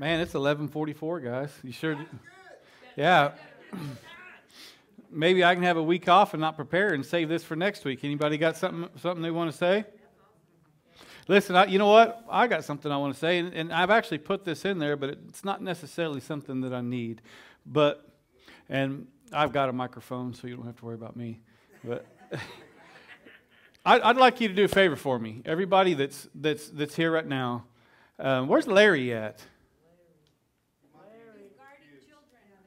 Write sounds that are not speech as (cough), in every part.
Man, it's 11:44, guys. You sure? Yeah. (clears throat) Maybe I can have a week off and not prepare and save this for next week. Anybody got something something they want to say? Listen, I, you know what? I got something I want to say, and, and I've actually put this in there, but it's not necessarily something that I need. But, and I've got a microphone, so you don't have to worry about me. But (laughs) I'd, I'd like you to do a favor for me. Everybody that's that's that's here right now, um, where's Larry at?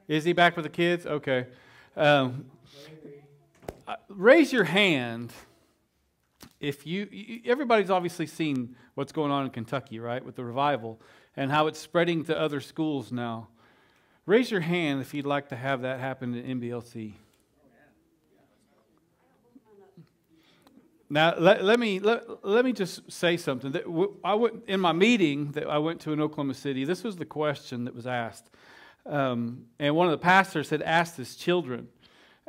Is he back with the kids? Okay. Um, raise your hand if you, you, everybody's obviously seen what's going on in Kentucky, right, with the revival and how it's spreading to other schools now. Raise your hand if you'd like to have that happen in NBLC. Now, let, let me, let, let me just say something. That I went, in my meeting that I went to in Oklahoma City, this was the question that was asked. Um, and one of the pastors had asked his children,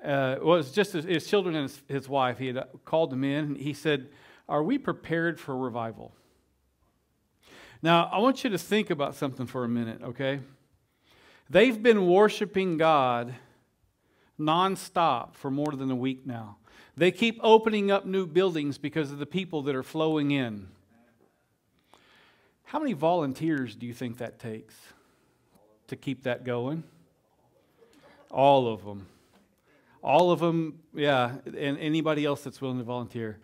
uh, well, it was just his, his children and his, his, wife. He had called them in, and he said, Are we prepared for revival? Now, I want you to think about something for a minute, okay? They've been worshiping God nonstop for more than a week now. They keep opening up new buildings because of the people that are flowing in. How many volunteers do you think that takes to keep that going? All of them. All of them, yeah, and anybody else that's willing to volunteer.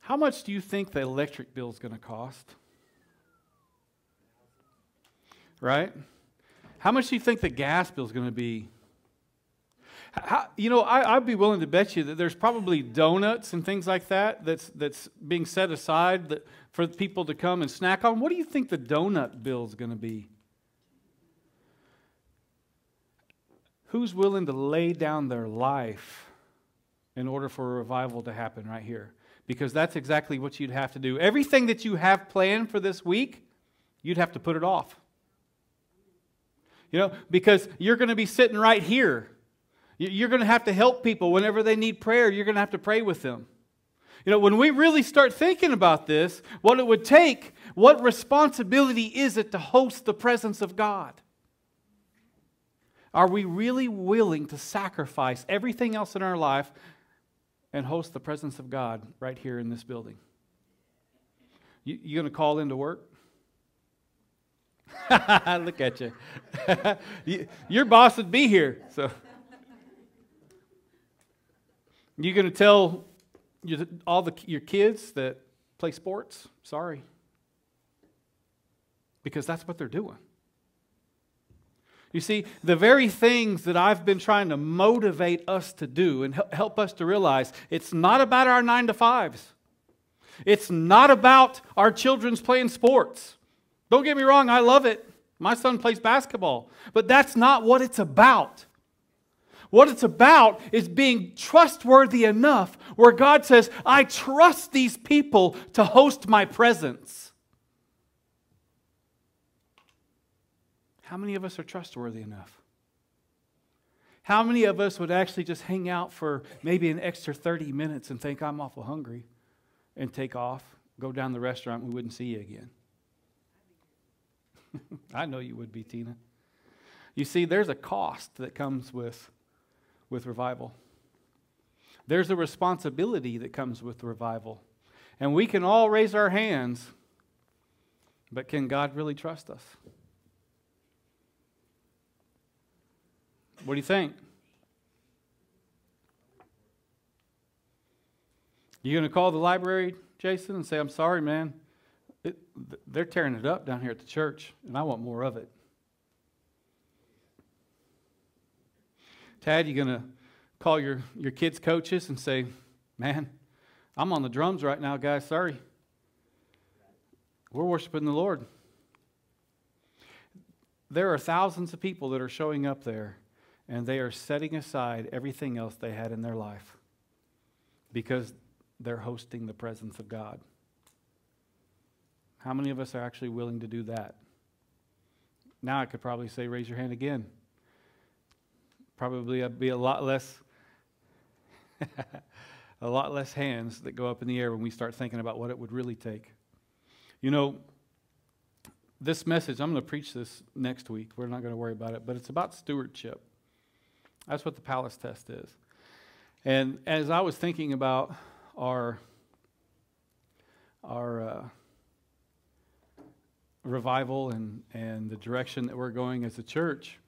How much do you think the electric bill is going to cost? Right? How much do you think the gas bill is going to be? How, you know, I, would be willing to bet you that there's probably donuts and things like that that's, that's being set aside that, for people to come and snack on. What do you think the donut bill is going to be? Who's willing to lay down their life in order for a revival to happen right here? Because that's exactly what you'd have to do. Everything that you have planned for this week, you'd have to put it off. You know, because you're going to be sitting right here you're going to have to help people whenever they need prayer. You're going to have to pray with them. You know, when we really start thinking about this, what it would take, what responsibility is it to host the presence of God? Are we really willing to sacrifice everything else in our life and host the presence of God right here in this building? You, you going to call into work? (laughs) Look at (laughs) you. Your boss would be here, so. You going to tell your, all the, your kids that play sports? Sorry. Because that's what they're doing. You see, the very things that I've been trying to motivate us to do and help us to realize it's not about our nine to fives. It's not about our children's playing sports. Don't get me wrong, I love it. My son plays basketball. But that's not what it's about. What it's about is being trustworthy enough where God says, I trust these people to host my presence. How many of us are trustworthy enough? How many of us would actually just hang out for maybe an extra 30 minutes and think, I'm awful hungry, and take off, go down the restaurant, we wouldn't see you again? (laughs) I know you would be, Tina. You see, there's a cost that comes with with revival. There's a responsibility that comes with revival. And we can all raise our hands, but can God really trust us? What do you think? You going to call the library, Jason, and say, I'm sorry, man. It, they're tearing it up down here at the church, and I want more of it. Tad, you going to call your, your kids' coaches and say, man, I'm on the drums right now, guys. Sorry. We're worshiping the Lord. There are thousands of people that are showing up there, and they are setting aside everything else they had in their life because they're hosting the presence of God. How many of us are actually willing to do that? Now I could probably say, raise your hand again probably uh, be a lot less (laughs) a lot less hands that go up in the air when we start thinking about what it would really take. You know, this message, I'm going to preach this next week. We're not going to worry about it, but it's about stewardship. That's what the palace test is. And as I was thinking about our, our uh, revival and, and the direction that we're going as a church,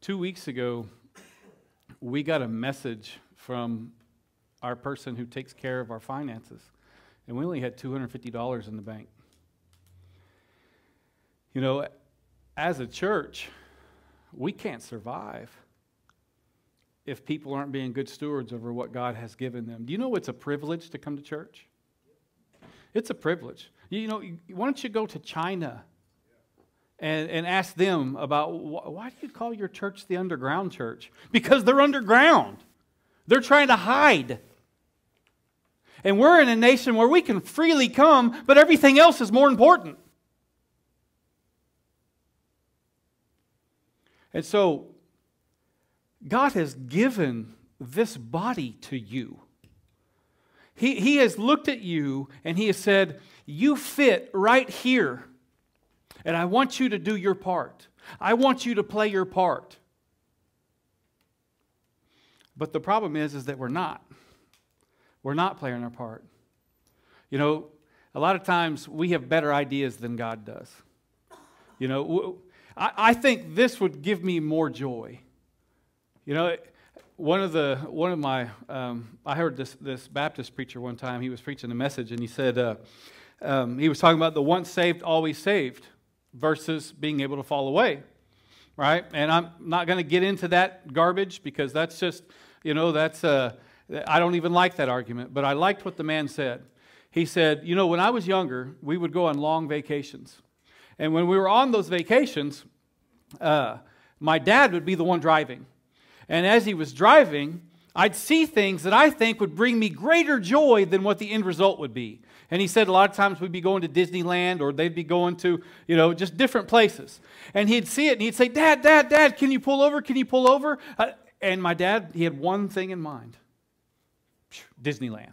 two weeks ago, we got a message from our person who takes care of our finances, and we only had $250 in the bank. You know, as a church, we can't survive if people aren't being good stewards over what God has given them. Do you know it's a privilege to come to church? It's a privilege. You know, why don't you go to China and, and ask them about why do you call your church the underground church? Because they're underground, they're trying to hide. And we're in a nation where we can freely come, but everything else is more important. And so, God has given this body to you. He, he has looked at you and He has said, You fit right here. And I want you to do your part. I want you to play your part. But the problem is, is that we're not. We're not playing our part. You know, a lot of times we have better ideas than God does. You know, I, I think this would give me more joy. You know, one of the one of my um, I heard this this Baptist preacher one time. He was preaching a message, and he said uh, um, he was talking about the once saved, always saved, versus being able to fall away, right? And I'm not going to get into that garbage because that's just you know that's uh, I don't even like that argument. But I liked what the man said. He said, you know, when I was younger, we would go on long vacations. And when we were on those vacations, uh, my dad would be the one driving. And as he was driving, I'd see things that I think would bring me greater joy than what the end result would be. And he said a lot of times we'd be going to Disneyland or they'd be going to, you know, just different places. And he'd see it and he'd say, Dad, Dad, Dad, can you pull over? Can you pull over? Uh, and my dad, he had one thing in mind Disneyland.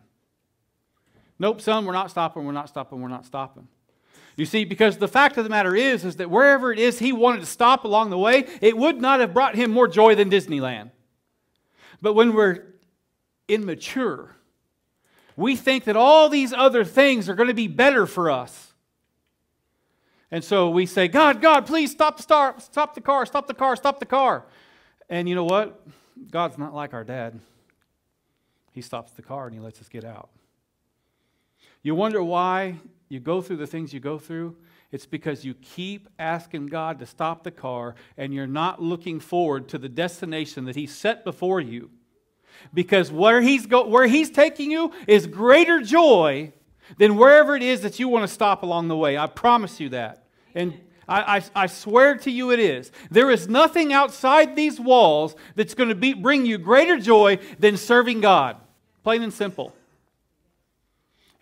Nope, son, we're not stopping, we're not stopping, we're not stopping. You see, because the fact of the matter is, is that wherever it is he wanted to stop along the way, it would not have brought him more joy than Disneyland. But when we're immature, we think that all these other things are going to be better for us. And so we say, God, God, please stop the start, stop the car, stop the car, stop the car. And you know what? God's not like our dad. He stops the car and he lets us get out. You wonder why you go through the things you go through, it's because you keep asking God to stop the car and you're not looking forward to the destination that He set before you. Because where He's, go, where he's taking you is greater joy than wherever it is that you want to stop along the way. I promise you that. And I, I, I, swear to you it is. There is nothing outside these walls that's going to be, bring you greater joy than serving God. Plain and simple.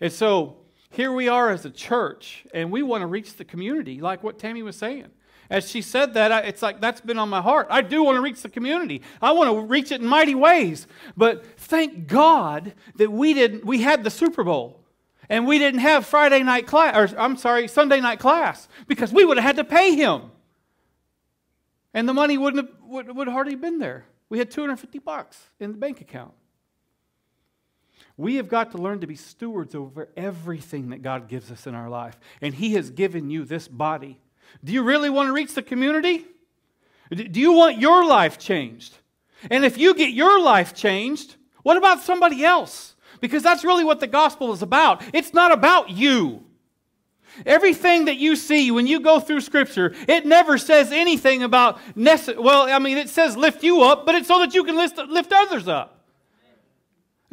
And so here we are as a church, and we want to reach the community, like what Tammy was saying. As she said that, it's like that's been on my heart. I do want to reach the community. I want to reach it in mighty ways. But thank God that we didn't. We had the Super Bowl, and we didn't have Friday night class, or I'm sorry, Sunday night class, because we would have had to pay him, and the money wouldn't have, would, would have hardly been there. We had 250 bucks in the bank account. We have got to learn to be stewards over everything that God gives us in our life. And He has given you this body. Do you really want to reach the community? Do you want your life changed? And if you get your life changed, what about somebody else? Because that's really what the gospel is about. It's not about you. Everything that you see when you go through Scripture, it never says anything about, well, I mean, it says lift you up, but it's so that you can lift, lift others up.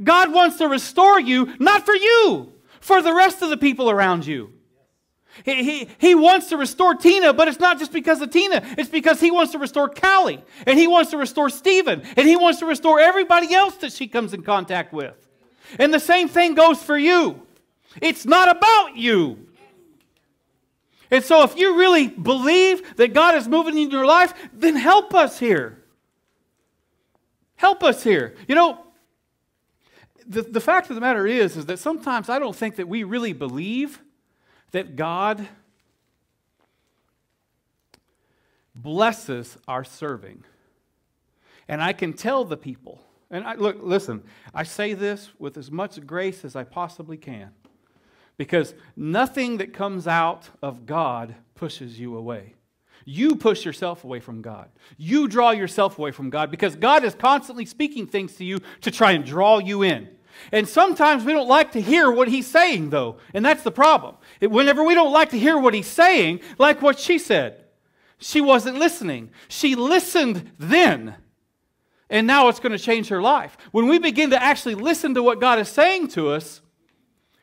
God wants to restore you, not for you, for the rest of the people around you. He, he, he wants to restore Tina, but it's not just because of Tina. It's because he wants to restore Callie, and he wants to restore Stephen, and he wants to restore everybody else that she comes in contact with. And the same thing goes for you. It's not about you. And so, if you really believe that God is moving in your life, then help us here. Help us here. You know, the, the fact of the matter is, is that sometimes I don't think that we really believe that God blesses our serving. And I can tell the people, and I, look, listen, I say this with as much grace as I possibly can because nothing that comes out of God pushes you away. You push yourself away from God. You draw yourself away from God because God is constantly speaking things to you to try and draw you in. And sometimes we don't like to hear what he's saying, though, and that's the problem. Whenever we don't like to hear what he's saying, like what she said, she wasn't listening. She listened then, and now it's going to change her life. When we begin to actually listen to what God is saying to us,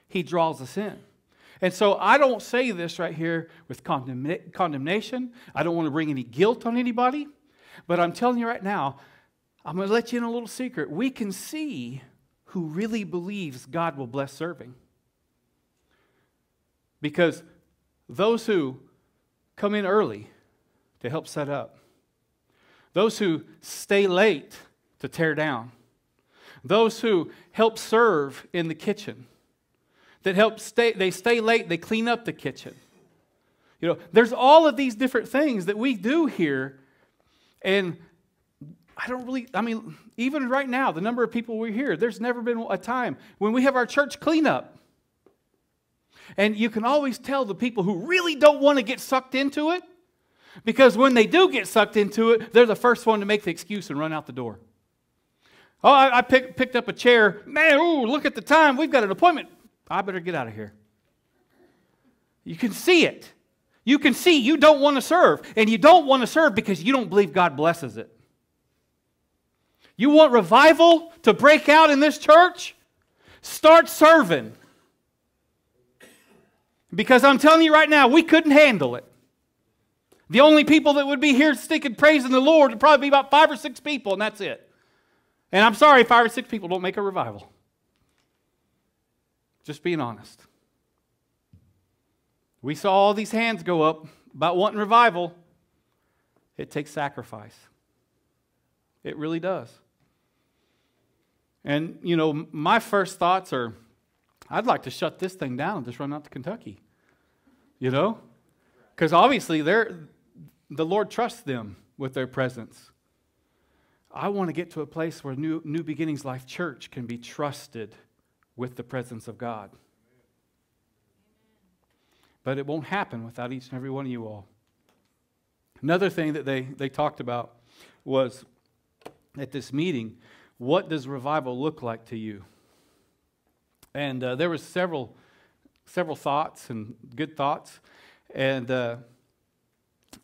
he draws us in. And so I don't say this right here with condemnation. I don't want to bring any guilt on anybody. But I'm telling you right now, I'm going to let you in a little secret. We can see who really believes God will bless serving. Because those who come in early to help set up, those who stay late to tear down, those who help serve in the kitchen, that help stay, they stay late, they clean up the kitchen. You know, there's all of these different things that we do here. And I don't really, I mean, even right now, the number of people we're here, there's never been a time when we have our church cleanup. And you can always tell the people who really don't want to get sucked into it because when they do get sucked into it, they're the first one to make the excuse and run out the door. Oh, I, I pick, picked up a chair. Man, ooh, look at the time. We've got an appointment. I better get out of here. You can see it. You can see you don't want to serve. And you don't want to serve because you don't believe God blesses it. You want revival to break out in this church? Start serving. Because I'm telling you right now, we couldn't handle it. The only people that would be here sticking praising the Lord would probably be about five or six people, and that's it. And I'm sorry, five or six people don't make a revival. Just being honest. We saw all these hands go up about wanting revival. It takes sacrifice. It really does. And, you know, my first thoughts are I'd like to shut this thing down and just run out to Kentucky. You know? Because obviously they're, the Lord trusts them with their presence. I want to get to a place where New, New Beginnings Life Church can be trusted with the presence of God. But it won't happen without each and every one of you all. Another thing that they, they talked about was at this meeting what does revival look like to you? And uh, there was several, several thoughts and good thoughts. And uh,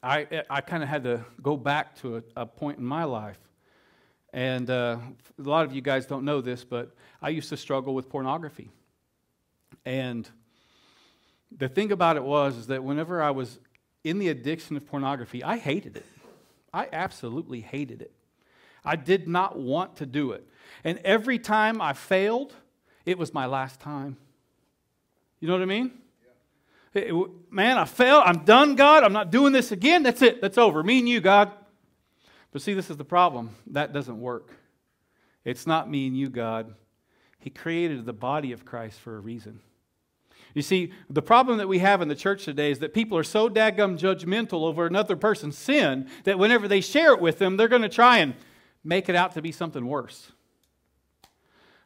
I, I kind of had to go back to a, a, point in my life. And uh, a lot of you guys don't know this, but I used to struggle with pornography. And the thing about it was is that whenever I was in the addiction of pornography, I hated it. I absolutely hated it. I did not want to do it. And every time I failed, it was my last time. You know what I mean? Yeah. It, it, man, I failed. I'm done, God. I'm not doing this again. That's it. That's over. Me and you, God. But see, this is the problem. That doesn't work. It's not me and you, God. He created the body of Christ for a reason. You see, the problem that we have in the church today is that people are so daggum judgmental over another person's sin that whenever they share it with them, they're going to try and make it out to be something worse.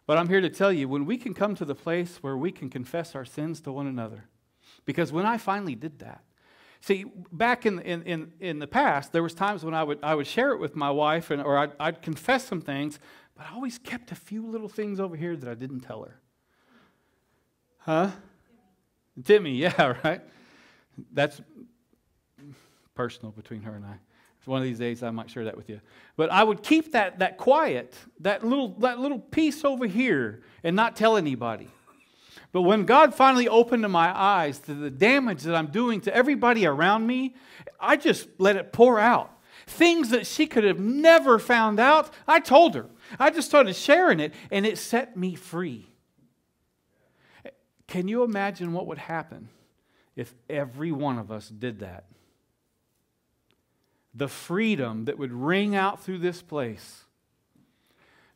But I'm here to tell you when we can come to the place where we can confess our sins to one another, because when I finally did that, see, back in, in, in, in the past, there was times when I would, I would share it with my wife and, or I'd, I'd confess some things, but I always kept a few little things over here that I didn't tell her. Huh? Timmy, (laughs) yeah, right? That's personal between her and I. One of these days I might share that with you. But I would keep that, that quiet, that little, that little piece over here, and not tell anybody. But when God finally opened my eyes to the damage that I'm doing to everybody around me, I just let it pour out. Things that she could have never found out, I told her. I just started sharing it, and it set me free. Can you imagine what would happen if every one of us did that? The freedom that would ring out through this place.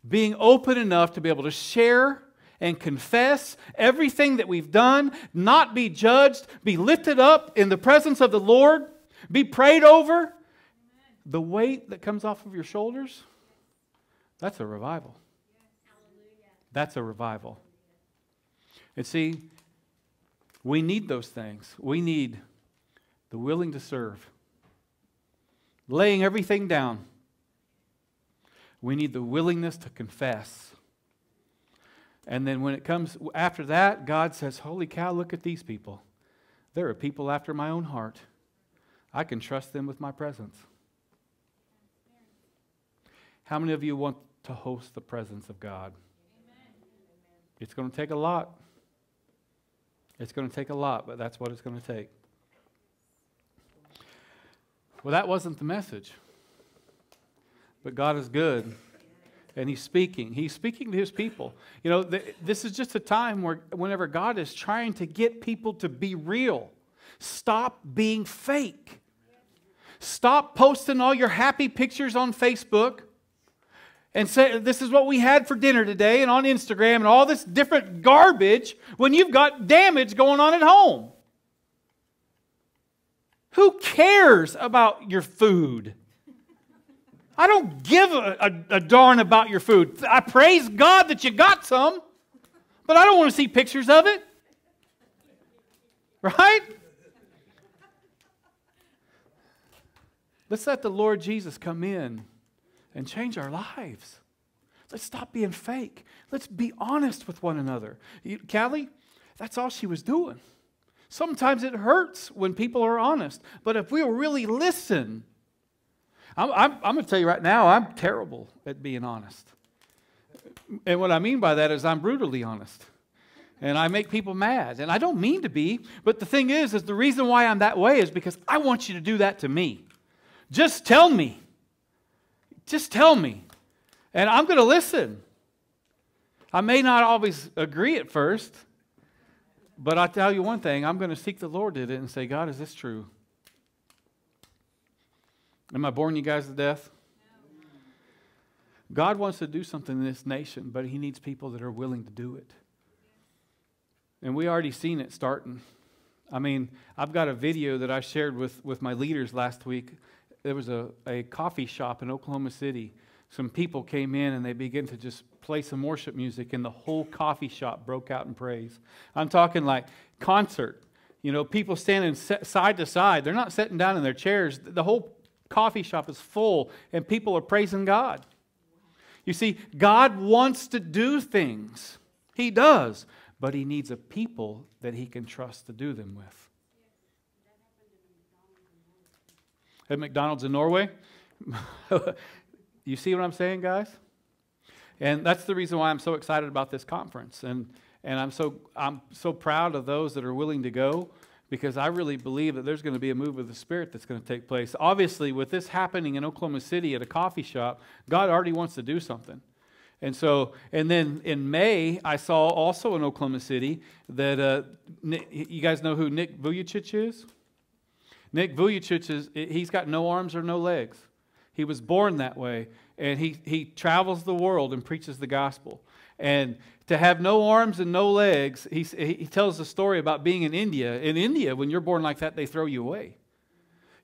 Being open enough to be able to share and confess everything that we've done, not be judged, be lifted up in the presence of the Lord, be prayed over, the weight that comes off of your shoulders, that's a revival. That's a revival. And see, we need those things. We need the willing to serve, laying everything down. We need the willingness to confess. And then when it comes after that, God says, Holy cow, look at these people. There are people after my own heart. I can trust them with my presence. How many of you want to host the presence of God? It's going to take a lot. It's going to take a lot, but that's what it's going to take. Well, that wasn't the message. But God is good. And He's speaking. He's speaking to His people. You know, th- this is just a time where, whenever God is trying to get people to be real, stop being fake. Stop posting all your happy pictures on Facebook and say, This is what we had for dinner today, and on Instagram, and all this different garbage when you've got damage going on at home. Who cares about your food? I don't give a, a, a, darn about your food. I praise God that you got some, but I don't want to see pictures of it. Right? Let's let the Lord Jesus come in and change our lives. Let's stop being fake. Let's be honest with one another. You, Callie, that's all she was doing. Sometimes it hurts when people are honest, but if we'll really listen, I'm, I'm, I'm going to tell you right now, I'm terrible at being honest. And what I mean by that is I'm brutally honest. And I make people mad. And I don't mean to be, but the thing is, is the reason why I'm that way is because I want you to do that to me. Just tell me. Just tell me. And I'm going to listen. I may not always agree at first, but I tell you one thing I'm going to seek the Lord in it and say, God, is this true? Am I boring you guys to death? God wants to do something in this nation, but He needs people that are willing to do it. And we already seen it starting. I mean, I've got a video that I shared with, with my leaders last week. There was a, a coffee shop in Oklahoma City. Some people came in and they began to just play some worship music, and the whole coffee shop broke out in praise. I'm talking like concert. You know, people standing side to side. They're not sitting down in their chairs. The whole coffee shop is full, and people are praising God. You see, God wants to do things. He does, but He needs a people that He can trust to do them with. At McDonald's in Norway, (laughs) you see what I'm saying, guys? And that's the reason why I'm so excited about this conference. And, and I'm, so, I'm so proud of those that are willing to go because I really believe that there's going to be a move of the Spirit that's going to take place. Obviously, with this happening in Oklahoma City at a coffee shop, God already wants to do something. And so, and then in May, I saw also in Oklahoma City that uh, you guys know who Nick Vujicic is? Nick Vujicic is, he's got no arms or no legs. He was born that way and he, he travels the world and preaches the gospel. And to have no arms and no legs, he, he tells a story about being in India. In India, when you're born like that, they throw you away.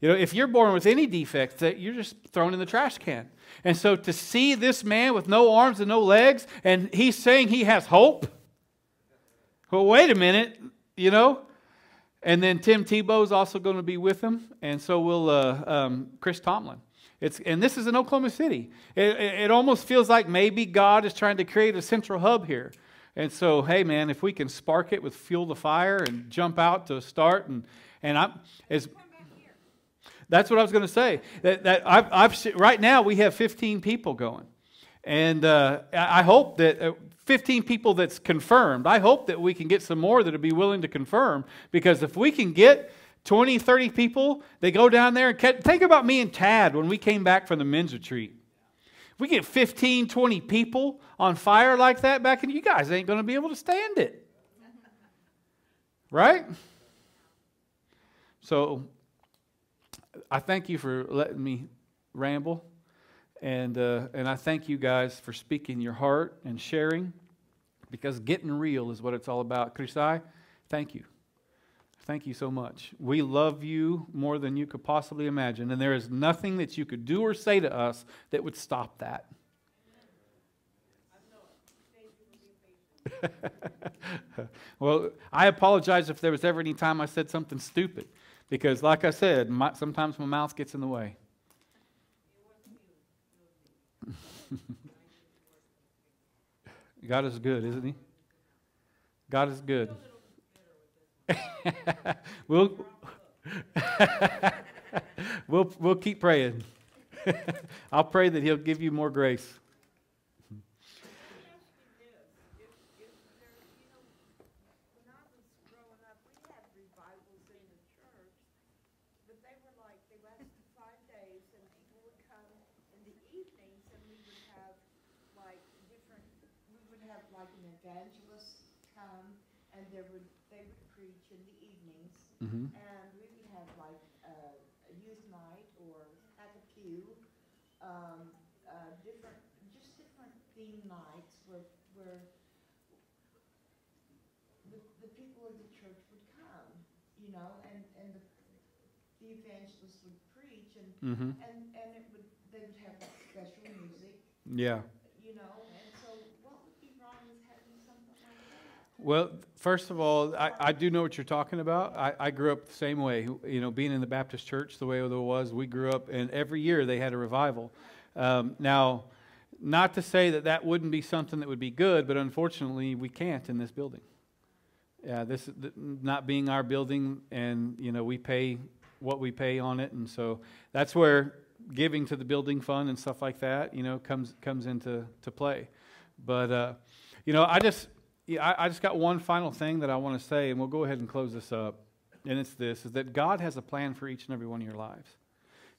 You know, if you're born with any defects, that you're just thrown in the trash can. And so to see this man with no arms and no legs, and he's saying he has hope. Well, wait a minute, you know. And then Tim Tebow is also going to be with him, and so will uh, um, Chris Tomlin. It's, and this is in Oklahoma City. It, it, almost feels like maybe God is trying to create a central hub here. And so, hey, man, if we can spark it with fuel the fire and jump out to start, and, and I'm, as, that's what I was going to say. That, that I've, I've, right now, we have 15 people going. And uh, I hope that uh, 15 people that's confirmed, I hope that we can get some more that would be willing to confirm. Because if we can get 20, 30 people, they go down there and catch. Think about me and Tad when we came back from the men's retreat. we get 15, 20 people on fire like that back, and you guys ain't going to be able to stand it. Right? So I thank you for letting me ramble. And, uh, and I thank you guys for speaking your heart and sharing because getting real is what it's all about. Krisai, thank you. Thank you so much. We love you more than you could possibly imagine, and there is nothing that you could do or say to us that would stop that. (laughs) well, I apologize if there was ever any time I said something stupid, because, like I said, my, sometimes my mouth gets in the way. (laughs) God is good, isn't He? God is good. (laughs) we'll, (laughs) we'll, we'll keep praying. (laughs) I'll pray that He'll give you more grace. Mm-hmm. And we would have like uh, a youth night or at a pew, um, uh, different, just different theme nights where, where the, the people of the church would come, you know, and, and the, the evangelist would preach and, mm-hmm. and, and it would, they would have like special music. Yeah. Well, first of all, I, I do know what you're talking about. I, I grew up the same way. You know, being in the Baptist church the way it was, we grew up, and every year they had a revival. Um, now, not to say that that wouldn't be something that would be good, but unfortunately, we can't in this building. Yeah, this not being our building, and you know, we pay what we pay on it, and so that's where giving to the building fund and stuff like that, you know, comes comes into to play. But uh, you know, I just yeah, I, I just got one final thing that I want to say, and we'll go ahead and close this up. And it's this is that God has a plan for each and every one of your lives.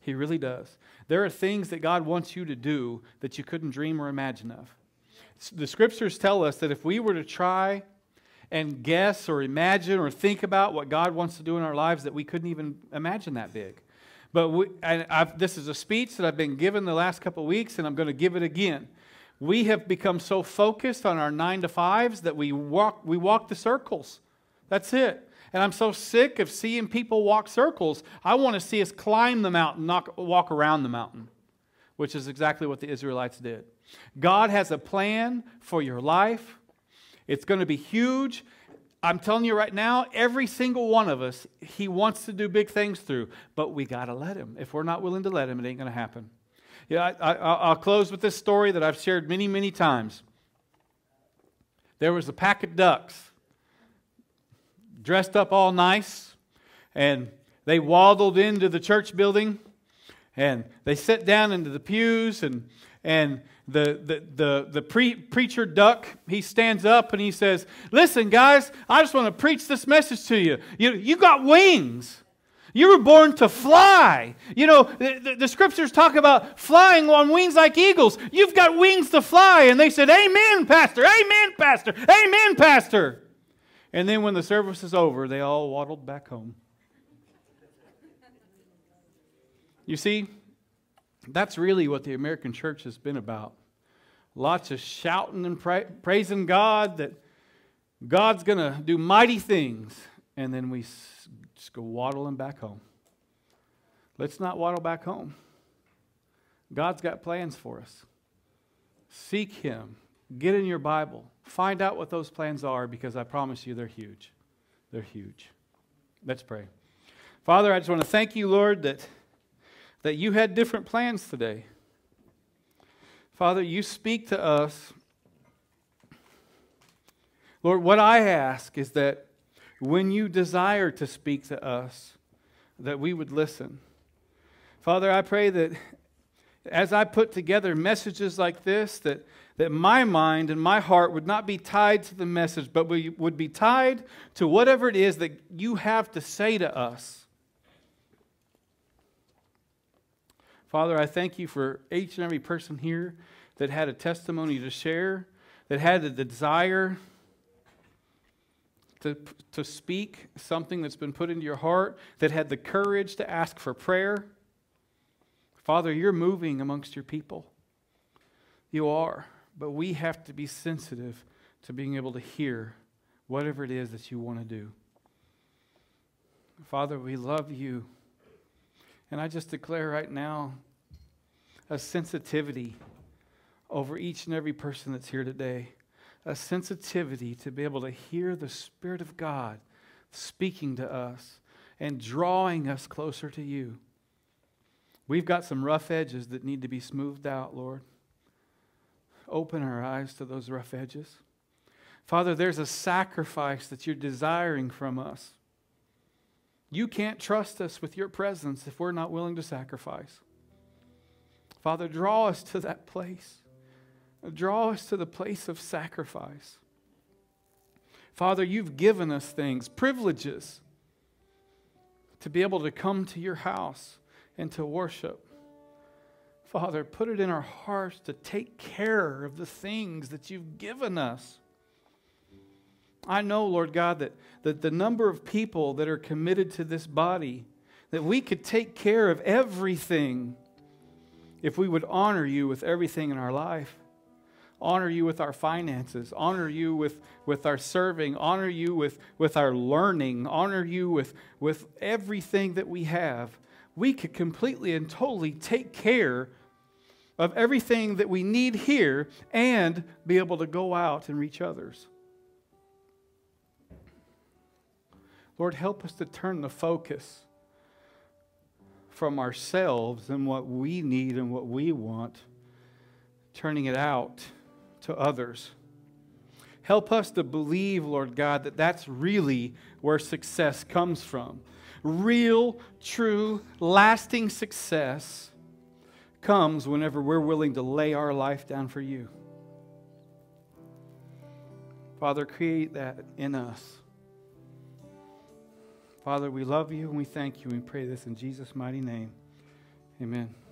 He really does. There are things that God wants you to do that you couldn't dream or imagine of. The scriptures tell us that if we were to try and guess or imagine or think about what God wants to do in our lives, that we couldn't even imagine that big. But we, this is a speech that I've been given the last couple of weeks, and I'm going to give it again. We have become so focused on our nine to fives that we walk, we walk the circles. That's it. And I'm so sick of seeing people walk circles. I want to see us climb the mountain, not walk around the mountain, which is exactly what the Israelites did. God has a plan for your life. It's going to be huge. I'm telling you right now, every single one of us, He wants to do big things through, but we got to let Him. If we're not willing to let Him, it ain't going to happen. Yeah, I, I, will close with this story that I've shared many, many times. There was a pack of ducks dressed up all nice, and they waddled into the church building, and they sat down into the pews, and and the, the, the, the pre- preacher duck, he stands up and he says, Listen, guys, I just want to preach this message to you. You, you got wings. You were born to fly. You know, the, the, scriptures talk about flying on wings like eagles. You've got wings to fly. And they said, Amen, Pastor. Amen, Pastor. Amen, Pastor. And then when the service is over, they all waddled back home. You see, that's really what the American church has been about. Lots of shouting and pra- praising God that God's going to do mighty things. And then we just go waddling back home. Let's not waddle back home. God's got plans for us. Seek Him. Get in your Bible. Find out what those plans are because I promise you they're huge. They're huge. Let's pray. Father, I just want to thank you, Lord, that, that you had different plans today. Father, you speak to us. Lord, what I ask is that when you desire to speak to us, that we would listen. Father, I pray that as I put together messages like this, that, that my mind and my heart would not be tied to the message, but we would be tied to whatever it is that you have to say to us. Father, I thank you for each and every person here that had a testimony to share, that had a desire to, to speak something that's been put into your heart, that had the courage to ask for prayer. Father, you're moving amongst your people. You are. But we have to be sensitive to being able to hear whatever it is that you want to do. Father, we love you. And I just declare right now a sensitivity over each and every person that's here today, a sensitivity to be able to hear the Spirit of God speaking to us and drawing us closer to you. We've got some rough edges that need to be smoothed out, Lord. Open our eyes to those rough edges. Father, there's a sacrifice that you're desiring from us. You can't trust us with your presence if we're not willing to sacrifice. Father, draw us to that place. Draw us to the place of sacrifice. Father, you've given us things, privileges, to be able to come to your house and to worship. Father, put it in our hearts to take care of the things that you've given us. I know, Lord God, that, that the number of people that are committed to this body, that we could take care of everything if we would honor you with everything in our life. Honor you with our finances, honor you with, with our serving, honor you with, with our learning, honor you with, with everything that we have. We could completely and totally take care of everything that we need here and be able to go out and reach others. Lord, help us to turn the focus from ourselves and what we need and what we want, turning it out to others. Help us to believe, Lord God, that that's really where success comes from. Real, true, lasting success comes whenever we're willing to lay our life down for you. Father, create that in us. Father, we love you and we thank you. We pray this in Jesus' mighty name. Amen.